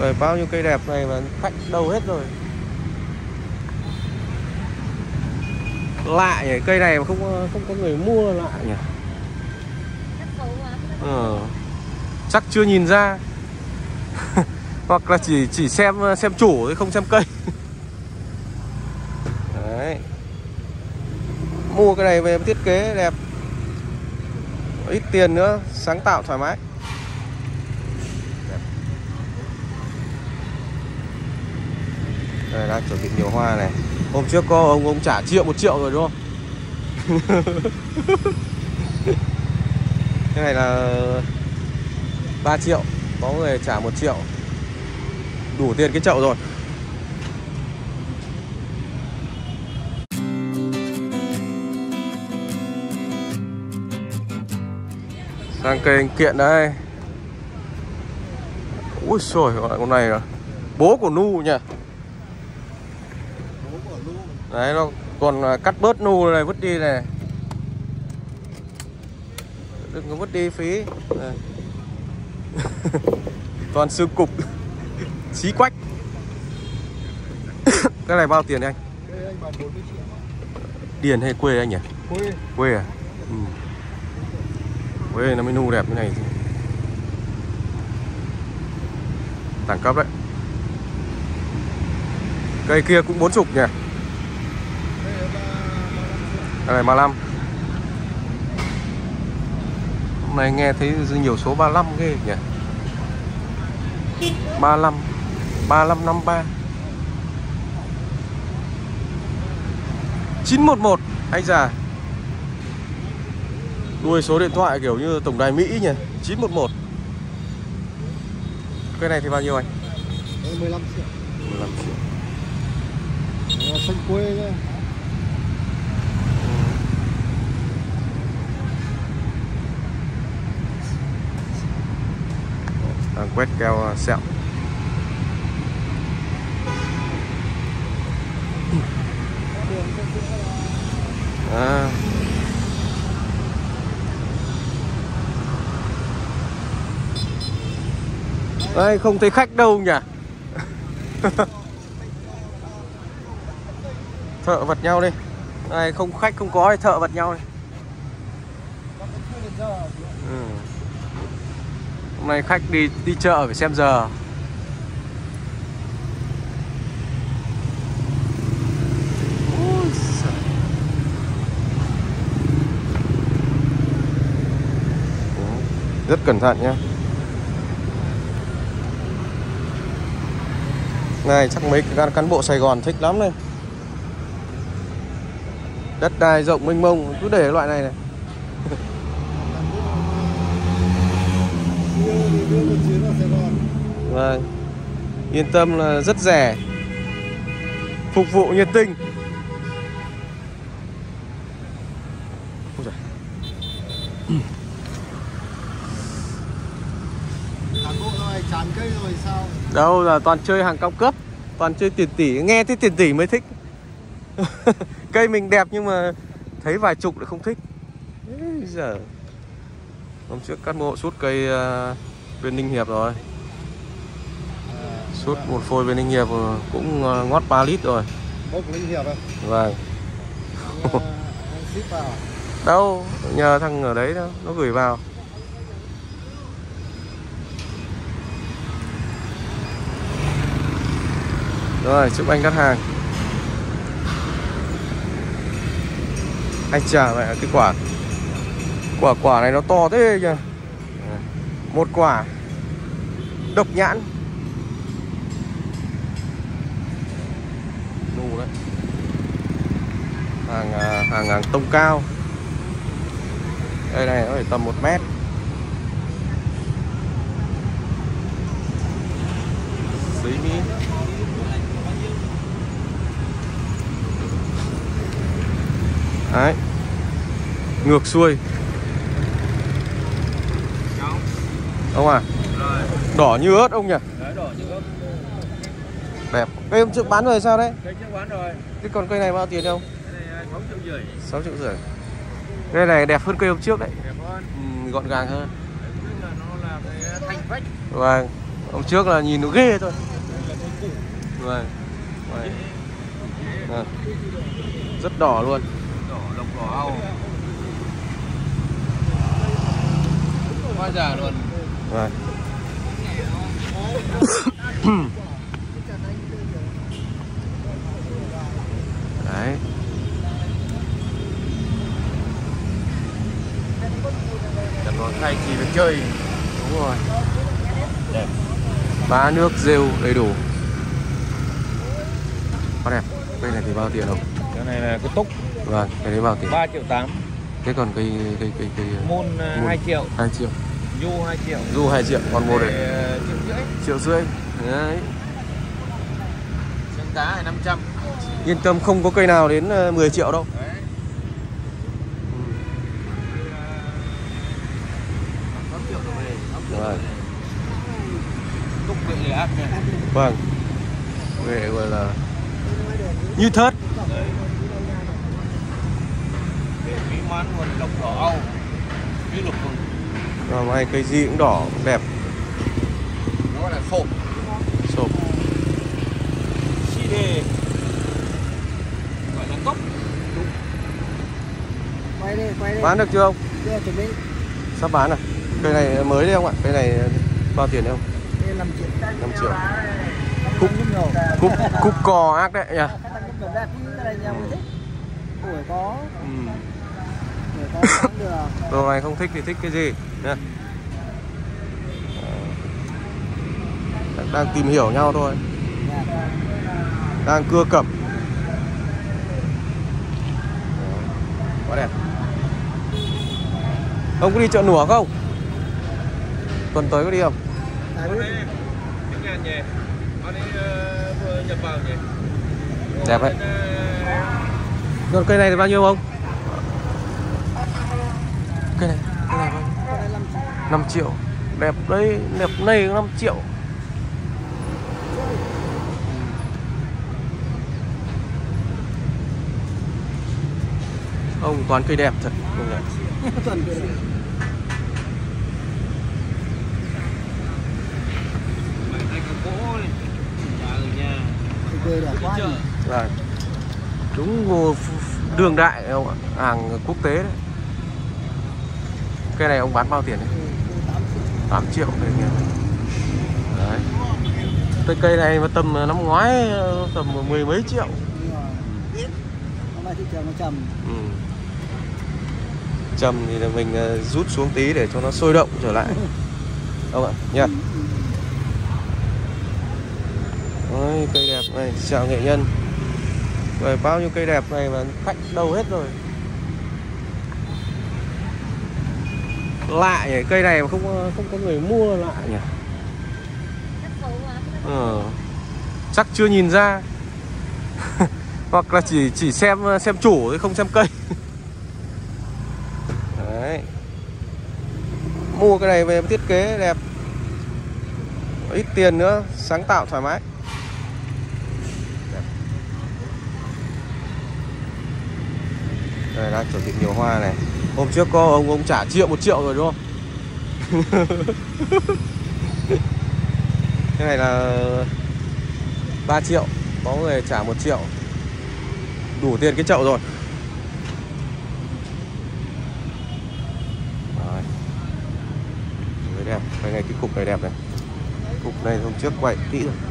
Rồi bao nhiêu cây đẹp này mà khách đâu hết rồi. Lạ nhỉ, cây này mà không ờ, không có người mua lạ nhỉ. Ờ. Chắc chưa nhìn ra. Hoặc là chỉ chỉ xem ờ, xem chủ thôi không xem cây. Đấy. Mua cái này về thiết kế đẹp. Ít tiền nữa, sáng tạo thoải mái. Đây, đang chuẩn bị nhiều hoa này. Hôm trước có ông ông trả triệu một triệu rồi, đúng không? cái này là 3 triệu, Có người trả một triệu. Đủ tiền cái chậu rồi. Sang cây anh kiện đây. Ui gọi con này là Bố của Nu nhỉ? Đấy nó còn à, cắt bớt nu này vứt đi này Đừng có vứt đi phí Toàn xương cục Xí quách Cái này bao tiền anh? Điền hay quê anh nhỉ? Quê Quê à? Ừ. Quê nó mới nu đẹp như này Đẳng cấp đấy Cây kia cũng bốn chục nhỉ? Cái này 35 Hôm nay nghe thấy nhiều số 35 ghê nhỉ? 35 3553 911 Anh già. Đuôi số điện thoại kiểu như tổng đài Mỹ nhỉ? 911 Cái này thì bao nhiêu anh? 15 triệu. 15 triệu. Xanh quê nhá Đang quét keo à, sẹo à. Đây không thấy khách đâu nhỉ Thợ vật nhau đi Đây không, khách không có thì thợ vật nhau đi ừ. Hôm nay khách đi đi chợ phải xem giờ. Rất cẩn thận nhé Này, chắc mấy cán cán bộ Sài Gòn thích lắm đây. Đất đai rộng mênh mông, cứ để loại này này. Vâng. Yên tâm là rất rẻ. Phục vụ nhiệt tình. Đâu là toàn chơi hàng cao cấp. Toàn chơi tiền tỷ. Nghe thấy tiền tỷ mới thích. Cây mình đẹp nhưng mà Thấy vài chục lại không thích. Ê, giờ Hôm trước cắt bộ sút cây uh, bên Ninh Hiệp rồi. Sút một phôi bên Ninh Hiệp cũng uh, ngót 3 lít rồi. Bốc linh hiệp à Vâng. Ờ, ship vào? Đâu Nhờ thằng ở đấy đó Nó gửi vào. Rồi chúc anh cắt hàng. Anh trả mẹ cái quả. Quả quả này nó to thế kìa một quả Độc nhãn. Nù đấy. Hàng à, hàng hàng tông cao. Đây này, nó phải tầm 1 mét. Dưới Mỹ Đấy. Ngược xuôi. Ông à? Đỏ như ớt ông nhỉ? Đấy, đỏ như gốc. Đẹp. Cây hôm trước bán rồi sao đấy? Cây chưa bán rồi. Thế còn cây này bao tiền không này 6 triệu rưỡi. 6 triệu rưỡi. Cây này đẹp hơn cây hôm trước đấy. Đẹp hơn. ừ, Gọn gàng hơn. Tức là nó là cái thanh phách. Vâng. Hôm trước là nhìn nó ghê thôi. Vâng. Vâng. Vâng. rất đỏ luôn. Đỏ lộc đỏ ao quá già luôn Vâng. Đấy. Đặt vào thay chỉ được chơi. Đúng rồi. Đẹp. Bá nước rêu đầy đủ. Quá đẹp. Cây này thì bao tiền không? cái này là cái túc Vâng, cái đấy bao tiền. 3 triệu 8 Thế còn cây cây cây cây môn ờ, Môn. 2 triệu 2 triệu. Du 2 triệu Du 2 triệu, còn một này ờ, triệu rưỡi triệu rưỡi. Đấy. xương cá là 500 Yên tâm không có cây nào đến ờ, 10 triệu đâu. đấy 8 triệu đổ về 8 triệu đổ Vâng. Vâng. Về gọi là như thớt. đấy để mỹ mãn nguồn lộc đỏ ao cái lục còn Và mai cây gì cũng đỏ đẹp. nó gọi là sộp Sộp. chi đề gọi là cốc Quay đi, quay đi. Bán được chưa ông? Chưa chuẩn bị. Sắp bán à? Cây này mới đấy không ạ? Cây này bao tiền đấy không? Đây 5 triệu. 5 triệu. Nhiều. Cúc cúc cò ác đấy nhỉ? Cái này nhau mới thích. Tuổi có, Ừ. tuổi có bán được. Đồ này không thích thì thích cái gì? Nha. Đang tìm hiểu nhau thôi. Đang cưa cẩm. Quá đẹp. Ông có đi chợ nủa không? Tuần tới có đi không? Ờ, vừa nhập vào nhỉ Đẹp đấy. Con, ờ, Còn cây này thì bao nhiêu không? Cây này, cây này bao nhiêu? 5 triệu. Đẹp đấy, đẹp này 5 triệu Ông toàn cây đẹp thật công nhận. Tuần tay gỗ này nhà đẹp quá. nhỉ. Đúng đường đại không, ạ, hàng quốc tế đấy Cây này ông bán bao tiền đấy? 8 triệu. đấy nhỉ. Đấy Cây cây này mà tầm năm ngoái tầm mười mấy triệu Hôm nay thị trường nó trầm. Ừ. Trầm thì là mình ờ, rút xuống tí để cho nó sôi động trở lại Ông ạ, nha Ôi, cây đẹp này, chào nghệ nhân Rồi bao nhiêu cây đẹp này mà khách đâu hết rồi Lạ nhỉ, cây này mà không không có người mua lạ nhỉ. Ờ. Chắc chưa nhìn ra. Hoặc là chỉ chỉ xem xem chủ chứ không xem cây. Đấy. Mua cái này về thiết kế đẹp. Ít tiền nữa, sáng tạo thoải mái. Đây đang chuẩn bị nhiều hoa này. Hôm trước có ông ông trả triệu một triệu rồi đúng không? cái này là 3 triệu Có người trả 1 triệu Đủ tiền cái chậu rồi Đấy. Mới đẹp Cái này cái cục này đẹp này Cục này hôm trước quậy kỹ rồi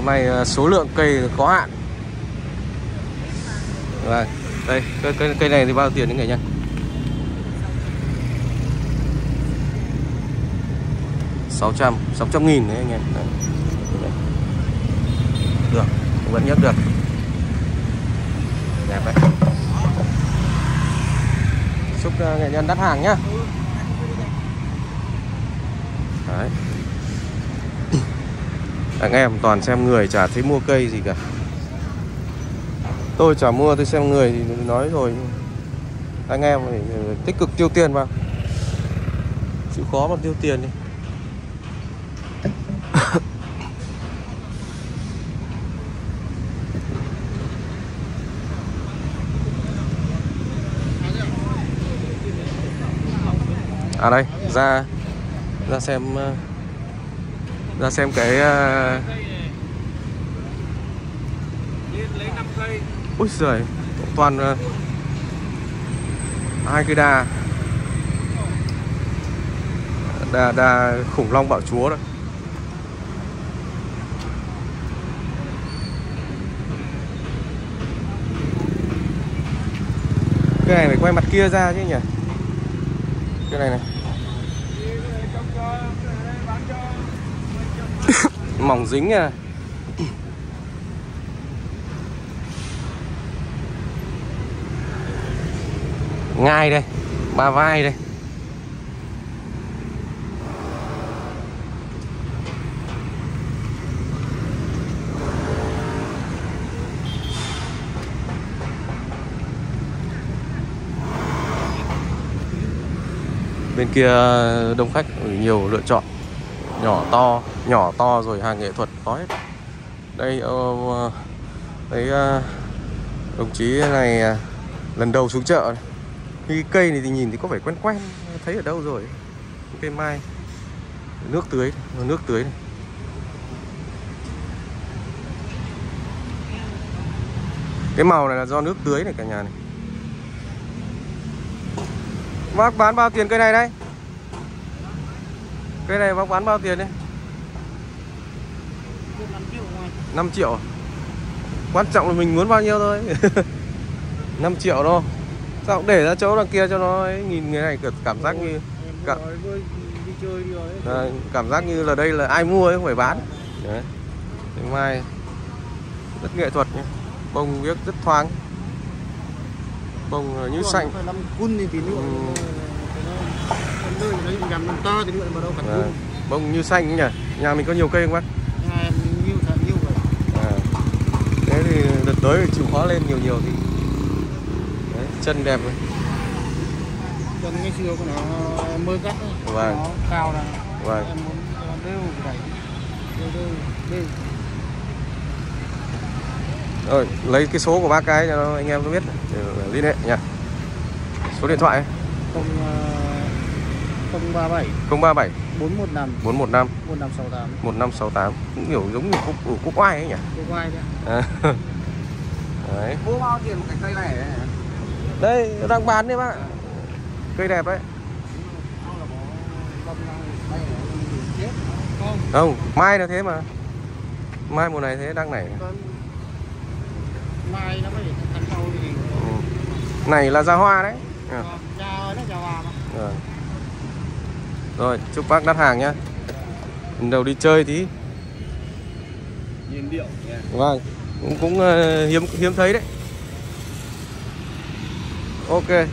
Hôm nay ờ, số lượng cây có hạn. Rồi Đây cây, cây, cây này thì bao tiền đấy người nha? sáu trăm sáu trăm nghìn đấy anh em. Được Vẫn nhấc được. Đẹp đấy. Chúc ờ, nghệ nhân đắt hàng nhá. Đấy. À, anh em toàn xem người chả thấy mua cây gì cả. Tôi chả mua tôi xem người thì nói rồi. Anh em phải tích cực tiêu tiền vào. Chịu khó mà tiêu tiền đi. À đây, ra ra xem ờ, ra xem cái ờ, Nhiên lấy 5 cây. Úi giời, toàn ờ, hai cái đà đà đà khủng long bảo chúa đấy cái này phải quay mặt kia ra chứ nhỉ? Cái này này Trong cho, bán cho mỏng dính nha. Ngai đây, ba vai đây. Bên kia đông khách, nhiều lựa chọn nhỏ to nhỏ to rồi hàng nghệ thuật có hết. Đây uh, thấy uh, đồng chí này uh, lần đầu xuống chợ này. cái cây này thì nhìn thì có vẻ quen quen thấy ở đâu rồi? Cây mai. Nước tưới nước tưới này. cái màu này là do nước tưới này cả nhà này. Bác bán bao tiền cây này đây? Cây này bác bán bao tiền đấy 5 triệu. À? Quan trọng là mình muốn bao nhiêu thôi. 5 triệu đâu Sao cũng để ra chỗ đằng kia cho nó ấy, nhìn cái này cảm giác như Cả- đi chơi đi rồi à, Cảm giác như là đây là ai mua ấy không phải bán. Đấy. Cái mai Rất nghệ thuật nhé Bông viết rất thoáng. Bông như xanh. cun thì tí nữa. Ừ nơi đấy gần to thì mà đâu cần à. bông như xanh nhỉ nhà mình có nhiều cây không bác à, nhiều thật nhiều rồi thế thì đợt tới chịu khó lên nhiều nhiều thì đấy, chân đẹp rồi chân ngày xưa của nó mới cắt đấy. Vâng. nó cao là vâng. em muốn đều đẩy đều đều rồi lấy cái số của bác cái cho anh em có biết để liên hệ nha số điện thoại không. 037 037 415 415 1568 1568 cũng hiểu giống như cúc của ừ, cúc oai ấy nhỉ? Cúc oai đấy đấy. Mua bao tiền một cái cây này đấy. đây đang bán đấy bác cây đẹp đấy. Không mai là thế mà. Mai mùa này thế đang nảy. Vâng. Mai nó mới tháng sau thì ừ. này là ra hoa đấy. À. Ờ, ra hoa đấy ra hoa mà. À. Rồi, chúc bác đắt hàng nhá. Lần đầu đi chơi tí. Nhiên điệu nha. Vâng, cũng cũng ờ, hiếm hiếm thấy đấy. Ok.